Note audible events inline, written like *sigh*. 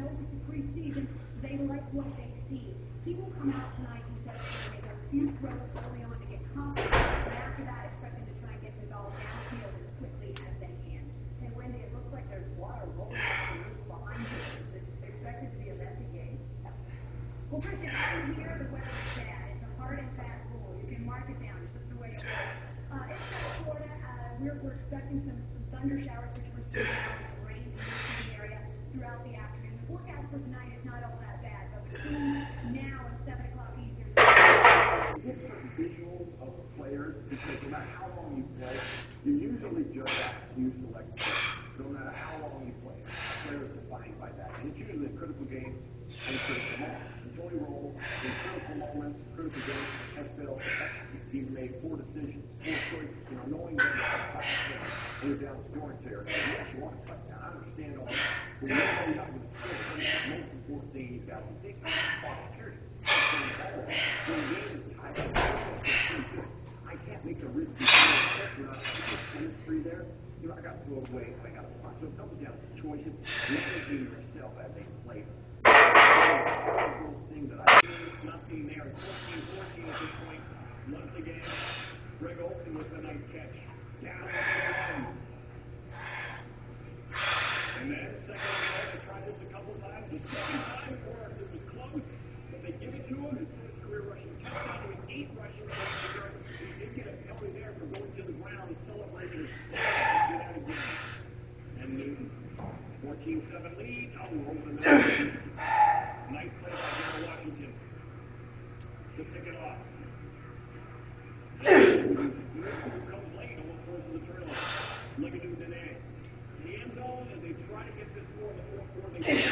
is preseason. They like what they see. He will come out tonight. He's going to make a few throws early on to get confidence, and after that, expect him to try and get the ball downfield as quickly as they can. Hey, Wendy, it looks like there's water rolling off the roof behind you. Is it expected to be a messy game? Well, Kristen, out here, the weather's bad. It's a hard and fast rule. You can mark it down. It's just the way it works. Uh, in South Florida, uh, we're, we're expecting some, some thunder showers, which we're seeing now, and some rain in the area throughout the afternoon. The forecast for tonight is not all that bad, but between now and 7 o'clock Eastern, get some visuals of the players because no matter how long you play, you usually judge after you select players. No matter how long you play, a player defined by that. And it's usually in critical games and critical moments. And Tony Romo, in critical moments, critical games, has failed to execute. He's made poor decisions, poor choices. You know, knowing that you're down scoring territory. Yes, you want a touchdown. I understand all that. But you know you're not going to score. The most important thing he's got to be thinking about security. When the game is tied up, make a risky having the chemistry there. You know, I got to throw away, I got. So it comes down choices, managing yourself as a player. All those things that I nothing there. It's 14 14 at this point. Once again, Greg Olsen with a nice catch. Down. And then second they tried this a couple times. The second time worked. It was close, 13-7 lead. Now we're over the Nice play by Daryl Washington to pick it off. comes late, almost forces a turnover. Ligadoo Dene. The end zone as they try to get this score in the fourth quarter. *sighs*